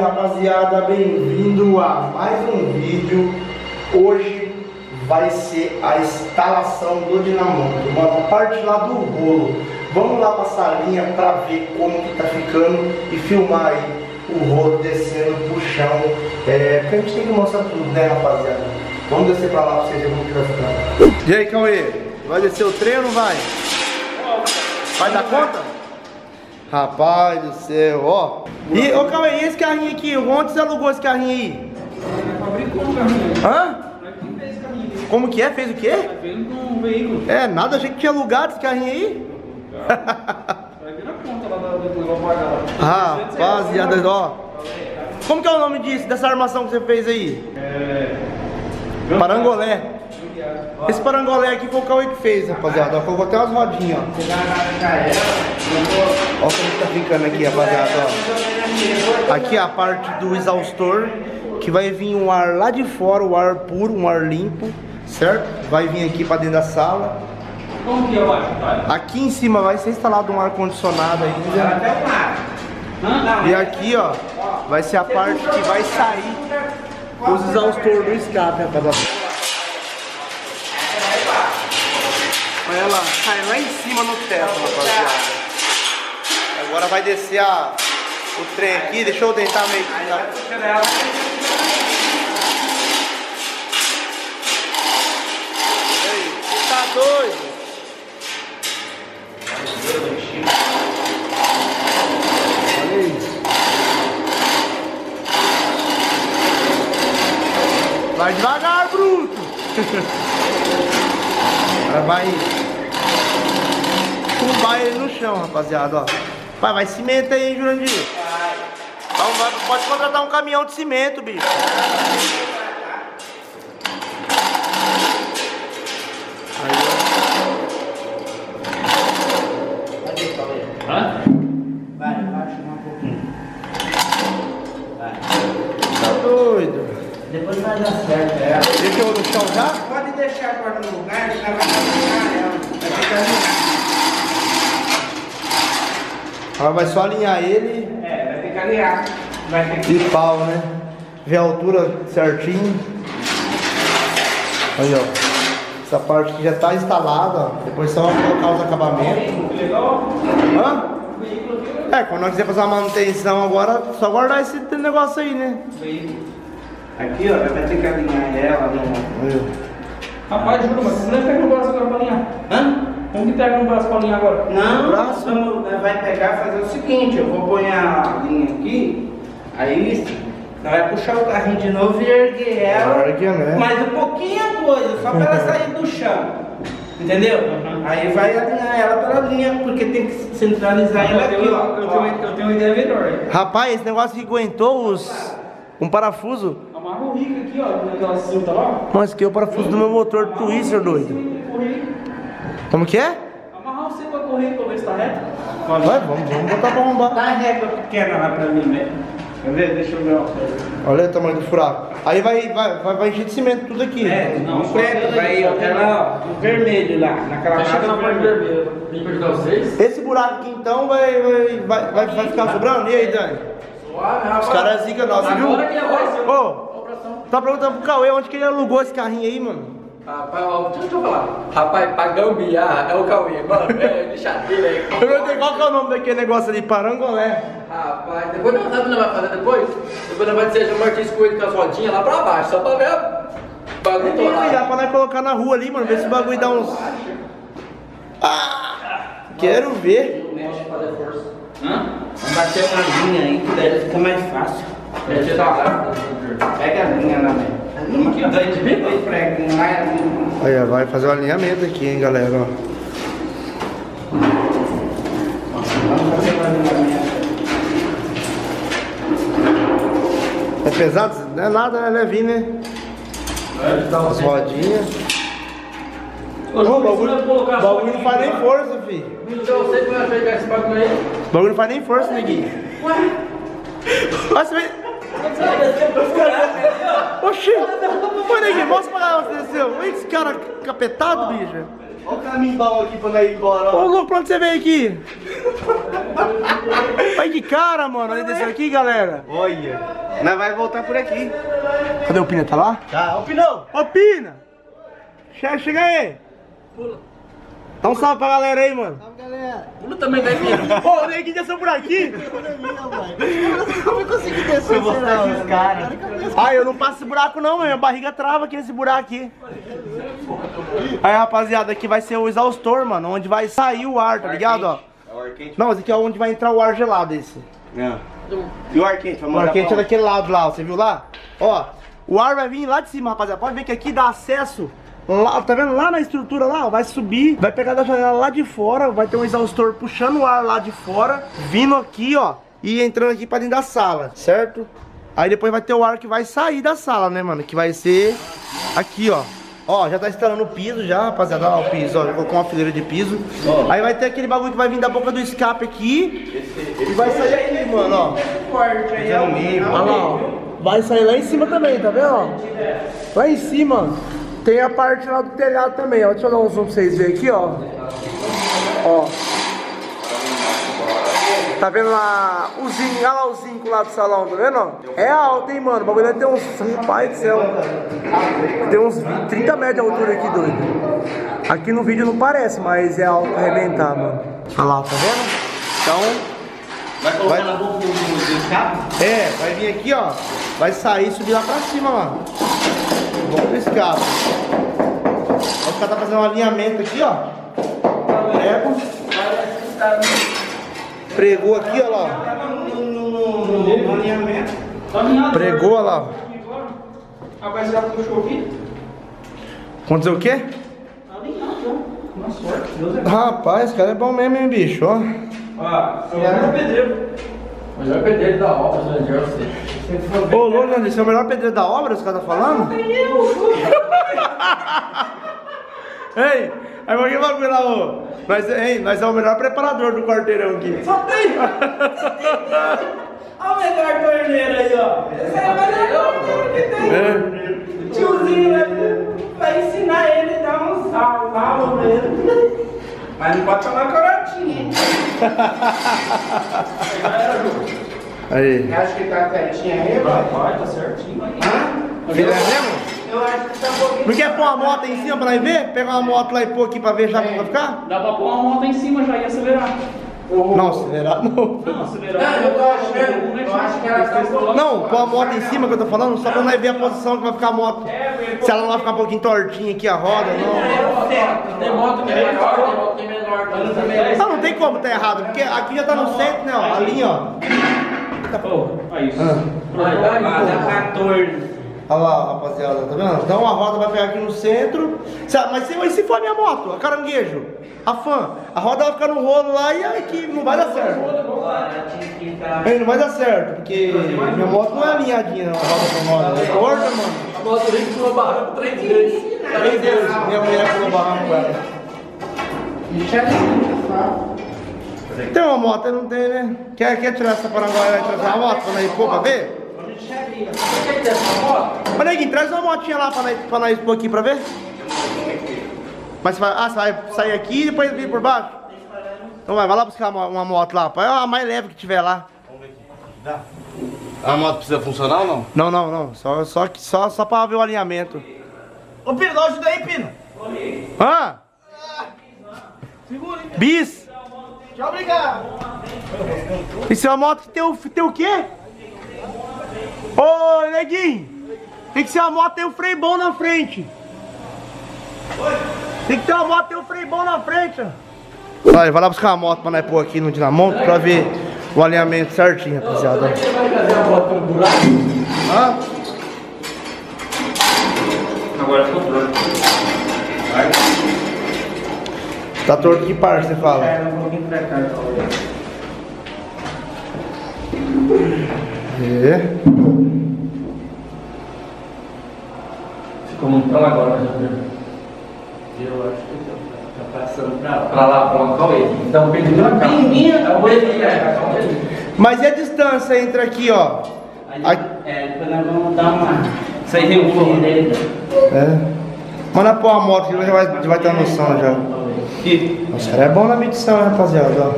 rapaziada, bem-vindo a mais um vídeo. Hoje vai ser a instalação do dinamoto, uma parte lá do rolo. Vamos lá pra salinha pra ver como que tá ficando e filmar aí o rolo descendo pro chão. É, porque a gente tem que mostrar tudo, né rapaziada? Vamos descer pra lá pra vocês verem como que vai ficar. E aí, Cauê? Vai descer o trem ou não vai? Vai dar conta? Rapaz do céu, ó. E, ô Cauê, e esse carrinho aqui? Onde você alugou esse carrinho aí? Fabricou um carrinho. Hã? Quem fez esse carrinho? Como que é? Fez o quê? Fez um veículo. É, nada, achei que tinha alugado esse carrinho aí. Vai vir na conta lá da- do Leão pagar. Rapaziada, ó. Como que é o nome disso, dessa armação que você fez aí? É. Parangolé. Esse parangolé aqui foi o Cauê que fez, rapaziada. Ó, colocou até umas rodinhas, ó. Ó como tá ficando aqui, rapaziada, ó. Aqui é a parte do exaustor, que vai vir um ar lá de fora, o ar puro, um ar limpo, certo? Vai vir aqui pra dentro da sala. Como que o baixo? Tá. Aqui em cima vai ser instalado um ar-condicionado ainda. Até o. E aqui, ó, vai ser a parte que vai sair os exaustor do escape, rapaziada. Ela cai lá em cima no teto, rapaziada. Agora vai descer a, o trem aqui, deixa eu tentar meio que... tá doido? Vai devagar, bruto. Agora vai tumbar ele no chão, rapaziada, ó. Vai, vai cimento aí, hein, Jurandir. Então, vai, pode contratar um caminhão de cimento, bicho. Aí, Hã? Vai, baixa um pouquinho. Vai. ó. Tá doido. Depois vai dar certo ela. Deixa eu no chão já? Pode deixar agora no lugar, senão vai caminhar ela. Vai ficar ali. Agora vai só alinhar ele É, vai ficar aliado. Vai ter que. e pau, né? Ver a altura certinho. Aí, ó. Essa parte que já tá instalada, ó. Depois só colocar os acabamentos. Que. Hã? Aqui, É, quando nós quiser fazer uma manutenção agora, só guardar esse negócio aí, né? Aqui, ó, vai ter que alinhar ela no. Aí, Rapaz, juro, mas você não pega no braço agora pra alinhar. Hã? Como que pega no braço pra alinhar agora? Não, Braço. vamos, nós vai pegar e fazer o seguinte, eu vou pôr a linha aqui, aí nós vai puxar o carrinho de novo e erguer ela. Ergue, né? Mais um pouquinho a coisa, só para ela sair do chão. Entendeu? Uhum. Aí vai alinhar ela pela linha, porque tem que centralizar ela aqui, ó. eu, Ó. tenho, eu tenho uma ideia melhor. Rapaz, esse negócio que aguentou os. Um parafuso. Amarra o rico aqui, ó, naquela cinta lá. Esse aqui é o parafuso do meu motor Twister, doido. Como que é? Amarrar você pra correr pra ver se tá reto. Vai, vamos, vamos botar pra arrombar. Dá a régua pequena lá pra mim mesmo. Quer ver? Deixa eu ver uma coisa. Olha o tamanho do furaco. Aí vai, vai, vai, vai encher de cimento tudo aqui. É, Não, não aquela vai só ela, ó, no vermelho lá, naquela Tá parte vermelha. Tem que ajudar vocês? Esse buraco aqui então vai, vai, vai, vai, vai ficar sobrando? E aí, Dani? Os caras é zica nossa, viu? Agora que é voz. Ô, tá perguntando pro Cauê onde que ele alugou esse carrinho aí, mano? Rapaz, ó, deixa eu falar. Rapaz, pra gambiarra é o Cauê, mano. É lixadeira aí. Eu perguntei qual que é o nome daquele negócio ali, Parangolé. Rapaz, depois nós sabe o que nós vai fazer depois? Depois nós vai dizer o Martins Coelho com as rodinhas lá pra baixo, só pra ver a bagulho Tem que ligar torado. pra nós colocar na rua ali, mano, ver se o bagulho dá uns... Ah, quero ver. Mexe pra fazer força. Hã? Vamos bater uma linha aí, que daí fica mais fácil. É, tá. Pega a linha lá, velho. Aí, ó, vai fazer o alinhamento aqui, hein, galera, ó. É pesado? Não é nada, né? Levinho, né? As rodinhas. Ô, João, o bagulho, bagulho não faz nem força, filho. Eu sei que vai pegar esse bagulho aí. O bagulho não faz nem força, neguinho. Ué? Você vê... Oxi! Ô, neguinho, mostra pra lá onde você desceu. Olha esse cara capetado, bicho. Olha o caminho bom aqui pra nós ir embora, Ô, louco, pra onde você veio aqui? Olha que cara, mano. Olha desse aqui, galera. Olha, nós vai voltar por aqui. Cadê o Pina? Tá lá? Tá, ô Pinão. Ô, Pina! Chega, chega aí. Dá um salve pra galera aí, mano. Pula também Pina. Ô, o neguinho desceu por aqui. Eu consegui descer? Eu vou ficar esses caras. Ah, eu não passo esse buraco não, minha barriga trava aqui nesse buraco aqui. Aí, rapaziada, aqui vai ser o exaustor, mano, onde vai sair o ar, tá ligado, ó? É o ar quente? Não, esse aqui é onde vai entrar o ar gelado, esse. Não. E o ar quente? O ar quente é daquele lado lá, ó, você viu lá? Ó, o ar vai vir lá de cima, rapaziada. Pode ver que aqui dá acesso Lá, tá vendo? Lá na estrutura lá, ó, vai subir, vai pegar da janela lá de fora, vai ter um exaustor puxando o ar lá de fora, vindo aqui, ó, e entrando aqui pra dentro da sala, certo? Aí depois vai ter o ar que vai sair da sala, né, mano? Que vai ser aqui, ó. Ó, já tá instalando o piso já, rapaziada, ó, o piso, ó, já colocou uma fileira de piso. Aí vai ter aquele bagulho que vai vir da boca do escape aqui e vai sair aqui, mano, ó. Corte aí, ó. Olha lá, ó. Vai sair lá em cima também, tá vendo? ó? Lá em cima tem a parte lá do telhado também, ó. Deixa eu dar um zoom pra vocês verem aqui, ó. Ó. Tá vendo lá o zinco, olha lá o zinco lá do salão, tá vendo? ó? É alto, hein, mano? O bagulho ter uns. Rapaz do céu. Tem uns 20, 30 metros de altura aqui, doido. Aqui no vídeo não parece, mas é alto arrebentar, mano. Olha lá, tá vendo? Então. Vai colocar na boca do, do? É, vai vir aqui, ó. Vai sair e subir lá pra cima, ó. Vamos pro escape. Aí o cara tá fazendo um alinhamento aqui, ó. Prego. Pregou aqui, ó lá. No, alinhamento. Pregou, ó lá. Rapaz, já puxou aqui? Aconteceu o quê? Tá é. Rapaz, esse cara é bom mesmo, hein, bicho, ó. Ah, eu era pedreiro. É o pedreiro da obra, né? Já sei. Ô, Leandro, esse é o melhor pedreiro da obra, os caras tá falando? Ei, aí qualquer bagulho lá, ô. Nós, hein, nós é o melhor preparador do quarteirão aqui. Só tem! Olha o melhor torneiro aí, ó. Esse é o melhor torneiro que tem. É. Tiozinho vai, vai ensinar ele a dar um salve, salve mesmo. Mas não pode tomar corotinha, hein? Aí. Acho que tá certinho aí, vai. Vai, tá certinho. Hã? Filé mesmo? Eu acho que tá um pouquinho. Não quer pôr uma moto aí em cima pra nós ver? Pegar uma moto lá e pôr aqui pra ver já como vai ficar? Dá pra pôr uma moto em cima já e acelerar. Não, acelerar não. Não, acelerar. Não, eu tô achando. Eu acho que ela tá. Não, pôr a moto em cima que eu tô falando, só pra nós ver a posição que vai ficar a moto. Se ela não vai ficar um pouquinho tortinha aqui a roda, não. Tem moto que é maior, tem moto que é menor. Não, não tem como tá errado, porque aqui já tá no centro, né? Ó, a linha, ó. Oh, aí isso. Ah. Vai, vai. é 14. Olha lá, rapaziada, tá vendo? Então a roda vai pegar aqui no centro. Mas se, mas se for a minha moto, a caranguejo, a fã, a roda vai ficar no rolo lá e aqui não vai dar certo. Ei, não vai dar certo, porque minha moto não é alinhadinha, não, a roda com roda. É torta, mano. A moto nem pulou barranco três vezes. Três vezes minha mulher pulou barranco com ela. Tem uma moto, não tem, né? Quer, quer tirar essa paranguaia e trazer uma moto pra nós pôr pra ver? Você quer ter essa moto? Mas Neguinho, traz uma motinha lá pra nós, pra nós pôr aqui pra ver. Mas você vai, ah, você vai sair aqui e depois vir por baixo? Então vai, vai lá buscar uma, uma moto lá, pô. É a mais leve que tiver lá. A moto precisa funcionar ou não? Não, não, não. Só, só, que- só, só pra ver o alinhamento. Ô Pino, dá ajuda aí, Pino. Hã? Bis! Tchau, obrigado. Isso é uma moto que tem o, tem o quê? Ô, neguinho! Tem que ser uma moto que tem o freio bom na frente. Tem que ter uma moto que tem o freio bom na frente. ó. Vai, vai lá buscar uma moto pra nós pôr aqui no dinamonto pra ver o alinhamento certinho, rapaziada. Você vai trazer a moto pelo buraco? Hã? Agora ficou pronto. Tá torto que parte, você fala. É, um pouquinho pra cá, talvez. É. Ficou muito pra lá agora, né? Eu acho que tá passando pra lá. Pra lá, pra lá, um. Pelinho? É um pelinho, é, calma aí. Mas e a distância entre aqui, ó? Aí, Ai. É, depois nós vamos dar uma. Isso aí regula. É. Manda pôr a moto que já vai, já vai ter uma noção já. Nossa, cara é bom na medição, rapaziada? ó.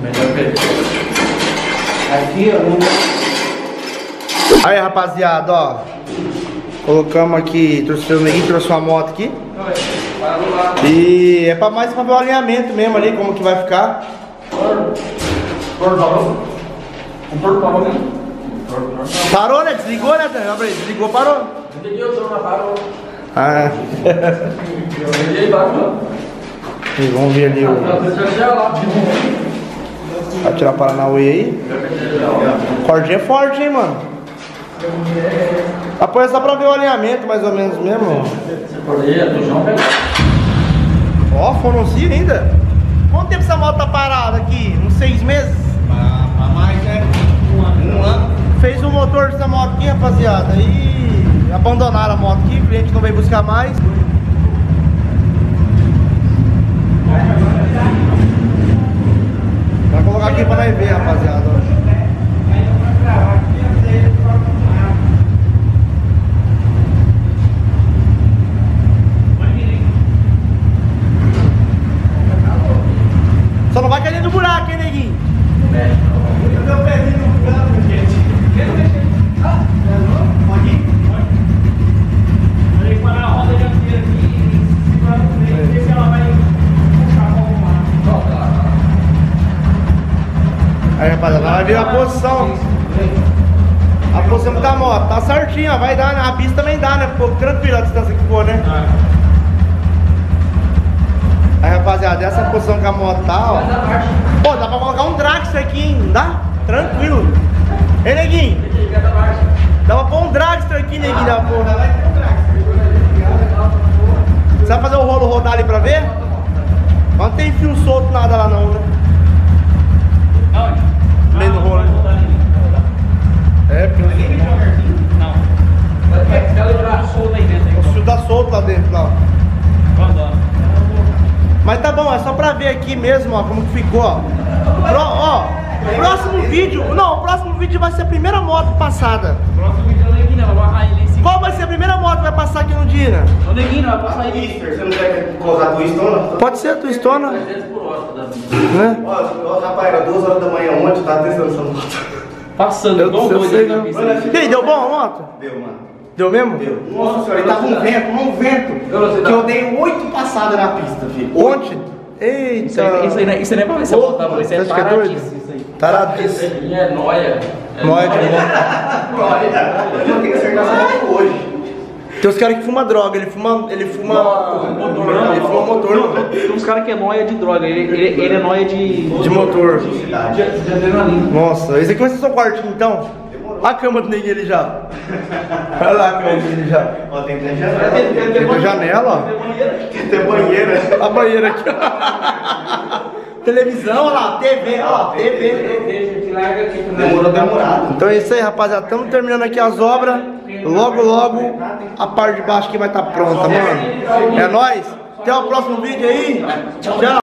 Melhor que Aqui, ó. Aí, rapaziada, ó. Colocamos aqui, trouxe o neguinho, trouxe uma moto aqui. E é pra mais pra ver o alinhamento mesmo ali, como que vai ficar. Parou. Né? Parou, né? Desligou, né, Desligou, parou. Liguei o parou. Ah. E vamos ver ali o. Vai tirar Paranauê aí. Cordinha é forte, hein, mano. Apoia só pra ver o alinhamento, mais ou menos mesmo. Ó, fononcia ainda. Quanto tempo essa moto tá parada aqui? Uns seis meses? Pra mais, né? Um ano. Um ano. Fez o motor dessa moto aqui, rapaziada. E abandonaram a moto aqui, o cliente não veio buscar mais. Vai colocar aqui nós ver, rapaziada. Só não vai cair do buraco, hein, neguinho? O pezinho no buraco, gente? Aí, rapaziada, a posição. A posição da moto. Tá certinho, ó. Vai dar, né? A pista também dá, né? Ficou tranquilo a distância que for, né? Aí, rapaziada, essa posição que a moto tá, ó. Pô, dá pra colocar um dragster aqui, hein? Dá? Tranquilo. Ei, neguinho. Dá pra pôr um dragster aqui, neguinho. Pra pôr. Você vai fazer o rolo rodar ali pra ver? Mas não tem fio solto nada lá não, né? Meio do rolo. É, porque Vai ficar solto aí dentro. o fio tá solto lá dentro, lá. Mas tá bom, é só pra ver aqui mesmo, ó, como que ficou, ó. Pro- ó, próximo vídeo, não, o próximo vídeo vai ser a primeira moto passada. Próximo vídeo é o né? Ele em cima. Qual vai ser a primeira moto que vai passar aqui no Dina? O Neguinho, vai passar ele. Você não quer colocar a tua estona? Pode ser a tua estona, 300 por hora, tá dando. né? Ó, rapaz, era duas horas da manhã ontem, tá testando essa moto. Passando, Eu, igual um doido. E aí, deu bom a moto? Deu, mano. Deu mesmo? Deu. Nossa senhora, ele tava um vento, um vento. Que eu dei oito passadas na pista, filho. Ontem? Eita. Isso aí, isso aí, não é- isso aí não é pra ver se eu voltar, mano. Isso é é paradice, isso aí. Esse é nóia. É Nóia de moto. Eu tenho que acertar essa moto hoje. Tem uns caras que fumam droga, ele fuma. Ele fuma. Motor, Ele fuma motor, não. Tem uns caras que é noia de droga, ele, ele, ele é noia de, De motor. de, de adrenalina. Nossa, esse aqui vai ser seu quartinho então? Olha a cama do neguinho ali já. Olha lá a cama dele já. Ó, tem até janela. Tem a janela, Tem até banheira. A banheira aqui, ó. Televisão, olha lá, TV, olha lá, TV. Demorou demorado. Então é isso aí, rapaziada. Estamos terminando aqui as obras. Logo, logo, a parte de baixo aqui vai estar pronta, mano. É nóis. Até o próximo vídeo aí. Tchau.